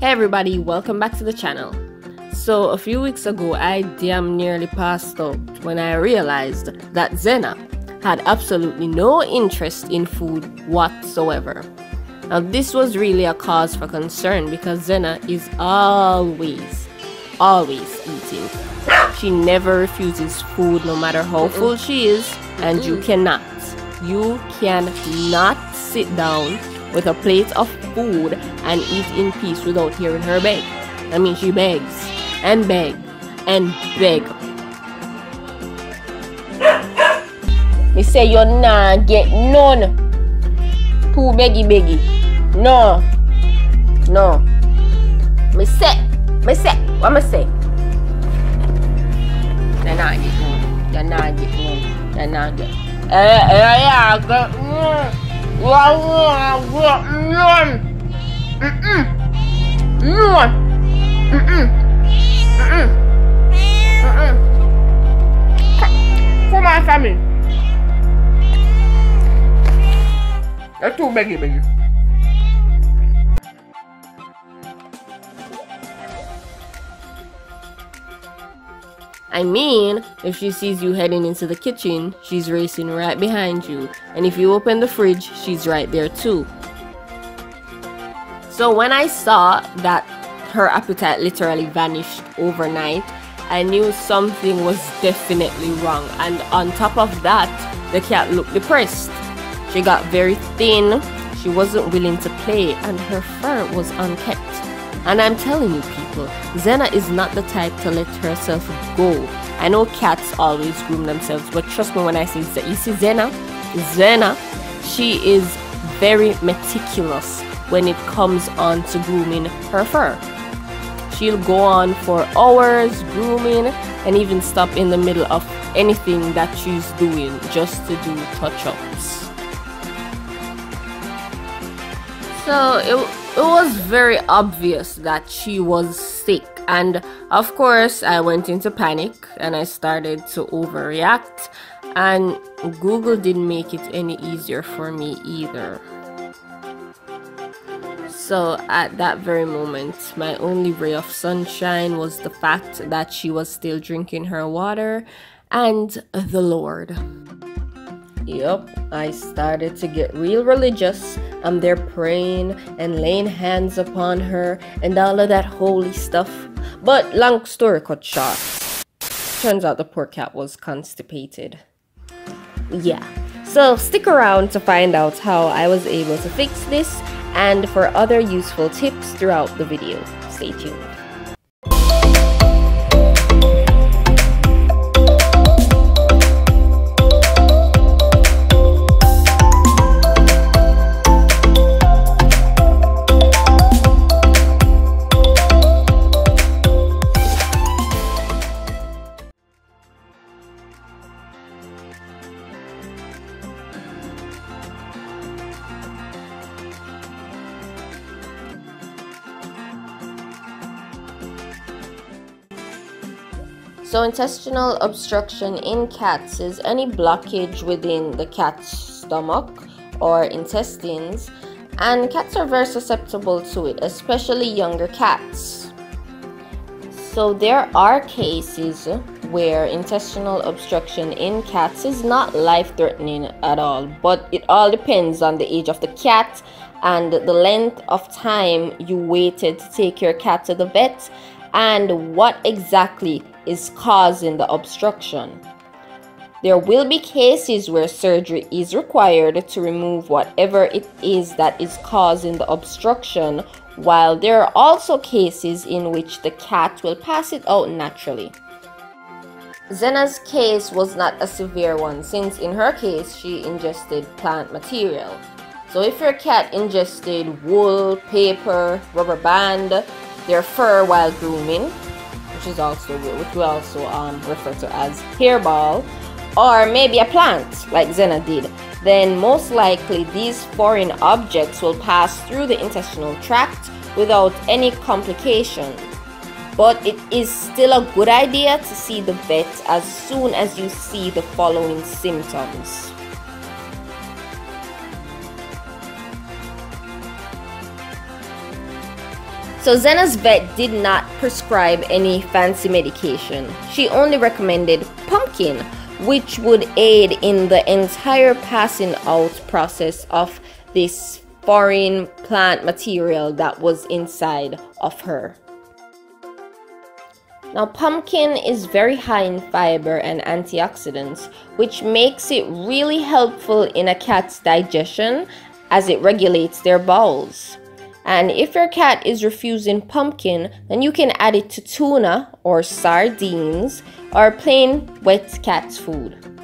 Hey everybody, welcome back to the channel. So a few weeks ago, I damn nearly passed out when I realized that Xena had absolutely no interest in food whatsoever. Now this was really a cause for concern because Xena is always, always eating. She never refuses food no matter how full she is and you cannot, you cannot sit down with a plate of food and eat in peace without hearing her beg. I mean, she begs and beg and beg. Me say you nah get none. Too beggy beggy. No. No. Me say, me say, what me say? You nah get none. You nah get none. You nah get. Eh, eh, yeah, get none. Wow, none. Mm-mm. Come on, family. You're too beggy, beggy. I mean, if she sees you heading into the kitchen, she's racing right behind you. And if you open the fridge, she's right there too. So when I saw that her appetite literally vanished overnight, I knew something was definitely wrong. And on top of that, the cat looked depressed. She got very thin, she wasn't willing to play, and her fur was unkempt. And I'm telling you people, Xena is not the type to let herself go. I know cats always groom themselves, but trust me when I say that. You see Xena? Xena, she is very meticulous when it comes on to grooming her fur. She'll go on for hours grooming and even stop in the middle of anything that she's doing just to do touch-ups. So it it was very obvious that she was sick and of course i went into panic and i started to overreact and google didn't make it any easier for me either so at that very moment my only ray of sunshine was the fact that she was still drinking her water and the lord Yup, I started to get real religious. I'm there praying and laying hands upon her and all of that holy stuff. But long story cut short, turns out the poor cat was constipated. Yeah, so stick around to find out how I was able to fix this and for other useful tips throughout the video. Stay tuned. So, intestinal obstruction in cats is any blockage within the cat's stomach or intestines, and cats are very susceptible to it, especially younger cats. So, there are cases where intestinal obstruction in cats is not life threatening at all, but it all depends on the age of the cat and the length of time you waited to take your cat to the vet and what exactly is causing the obstruction. There will be cases where surgery is required to remove whatever it is that is causing the obstruction, while there are also cases in which the cat will pass it out naturally. Xena's case was not a severe one since in her case she ingested plant material. So if your cat ingested wool, paper, rubber band, their fur while grooming, which is also which we also um, refer to as hairball, or maybe a plant like Xena did, then most likely these foreign objects will pass through the intestinal tract without any complication. But it is still a good idea to see the vet as soon as you see the following symptoms. So Xena's vet did not prescribe any fancy medication. She only recommended pumpkin, which would aid in the entire passing out process of this foreign plant material that was inside of her. Now, pumpkin is very high in fiber and antioxidants, which makes it really helpful in a cat's digestion as it regulates their bowels. And if your cat is refusing pumpkin, then you can add it to tuna or sardines or plain wet cat food.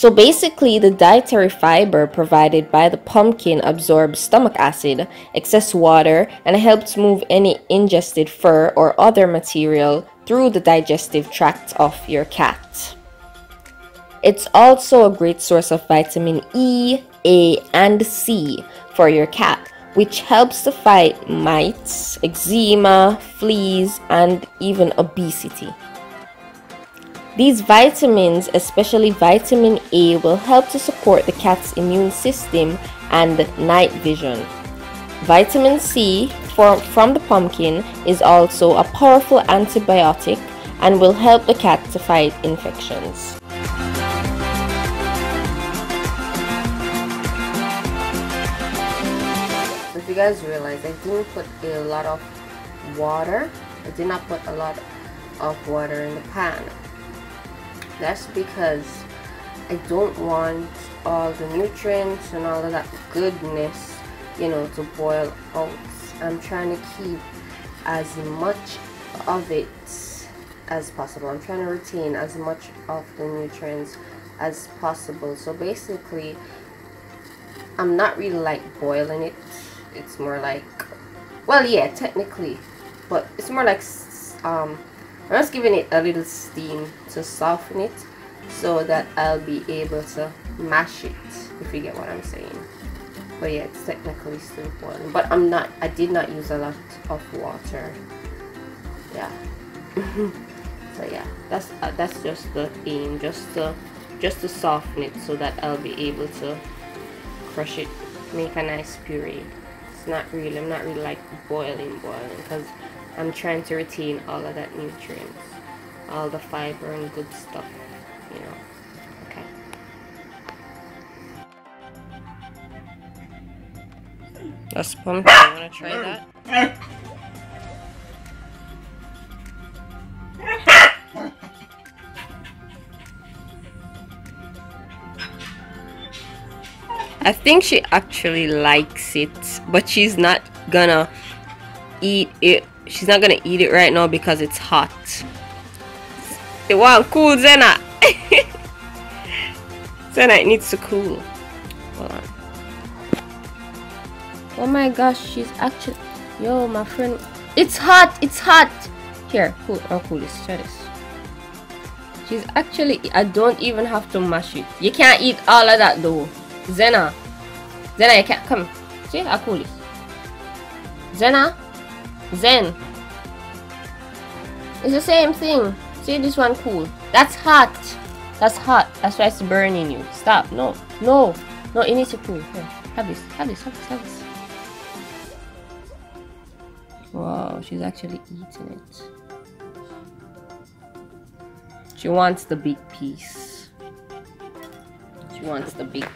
So basically, the dietary fiber provided by the pumpkin absorbs stomach acid, excess water, and helps move any ingested fur or other material through the digestive tract of your cat. It's also a great source of vitamin E, A, and C for your cat, which helps to fight mites, eczema, fleas, and even obesity. These vitamins, especially vitamin A, will help to support the cat's immune system and night vision. Vitamin C from, from the pumpkin is also a powerful antibiotic and will help the cat to fight infections. If you guys realize, I didn't put a lot of water. I did not put a lot of water in the pan that's because I don't want all the nutrients and all of that goodness you know to boil out. I'm trying to keep as much of it as possible. I'm trying to retain as much of the nutrients as possible. So basically I'm not really like boiling it. It's more like well yeah technically but it's more like um I'm just giving it a little steam to soften it so that I'll be able to mash it if you get what I'm saying. But yeah it's technically still boiling. But I'm not I did not use a lot of water. Yeah. So yeah that's uh, that's just the aim just to just to soften it so that I'll be able to crush it make a nice puree. It's not really I'm not really like boiling boiling because I'm trying to retain all of that nutrients all the fiber and good stuff you know. Okay. That's pumpkin you want to try that? I think she actually likes it, but she's not gonna eat it she's not gonna eat it right now because it's hot. It won't cool Xena. Xena it needs to cool. Hold on. Oh my gosh she's actually yo my friend it's hot it's hot. Here cool oh cool this try this. She's actually I don't even have to mash it. You can't eat all of that though. Xena. Xena you can't come. See I cool this Xena Zen. It's the same thing. See this one cool. That's hot. That's hot. That's why it's burning you. Stop. No. No. No, it needs to cool. Here. Have this. Have this. Have this. Have this. Wow, she's actually eating it. She wants the big piece. She wants the big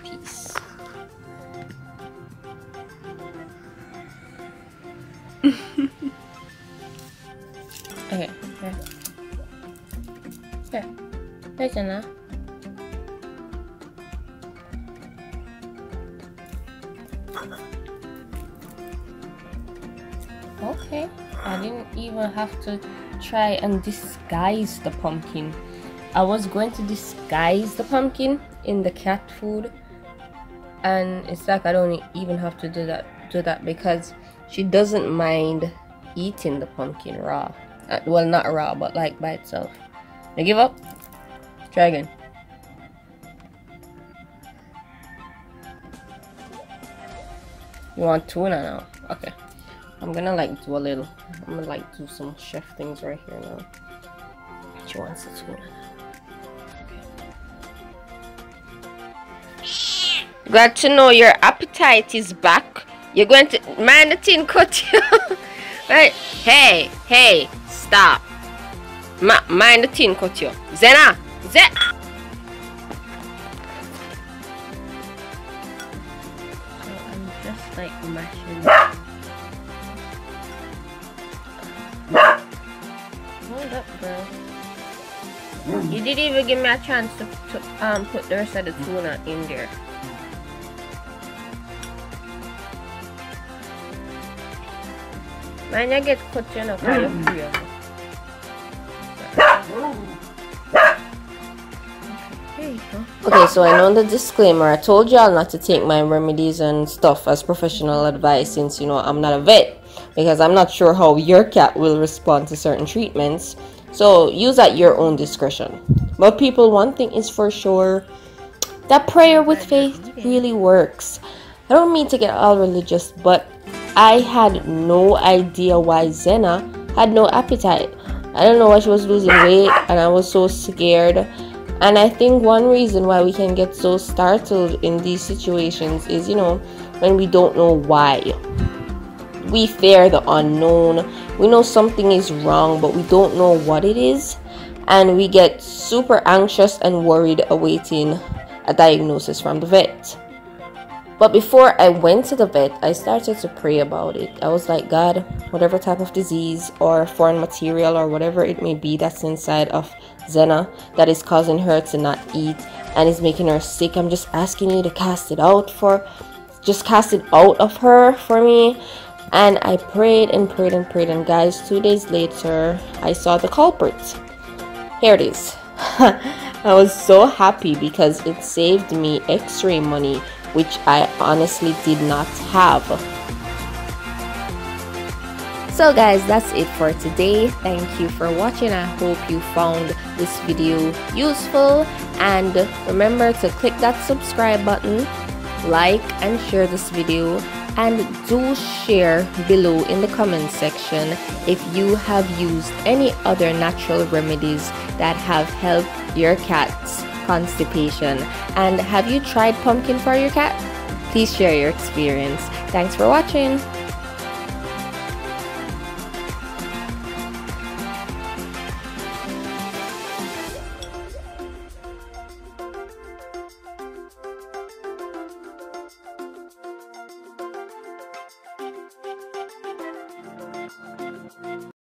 okay I didn't even have to try and disguise the pumpkin. I was going to disguise the pumpkin in the cat food and it's like I don't even have to do that do that because she doesn't mind eating the pumpkin raw. Uh, well, not raw, but like by itself. I give up. Try again. You want tuna now? Okay. I'm gonna like do a little. I'm gonna like do some chef things right here now. She wants the tuna. Glad to know your appetite is back. You're going to man the tin cut you. right? Hey, hey, stop. Ma mind cut you. Xena, Xena. I'm just like mashing. Hold up, bro. You didn't even give me a chance to, to um put the rest of the tuna in there. Mine I get cut you know, you're of. Okay, so I know the disclaimer. I told y'all not to take my remedies and stuff as professional advice since you know I'm not a vet because I'm not sure how your cat will respond to certain treatments. So use at your own discretion. But people, one thing is for sure that prayer with faith really works. I don't mean to get all religious, but I had no idea why Xena had no appetite. I don't know why she was losing weight, and I was so scared. And I think one reason why we can get so startled in these situations is, you know, when we don't know why. We fear the unknown. We know something is wrong, but we don't know what it is. And we get super anxious and worried awaiting a diagnosis from the vet. But before I went to the vet, I started to pray about it. I was like, God, whatever type of disease or foreign material or whatever it may be that's inside of Xena that is causing her to not eat and is making her sick, I'm just asking you to cast it out for, just cast it out of her for me. And I prayed and prayed and prayed. And guys, two days later, I saw the culprit. Here it is. I was so happy because it saved me x ray money which I honestly did not have. So guys, that's it for today. Thank you for watching. I hope you found this video useful and remember to click that subscribe button, like and share this video and do share below in the comment section if you have used any other natural remedies that have helped your cats constipation. And have you tried pumpkin for your cat? Please share your experience. Thanks for watching.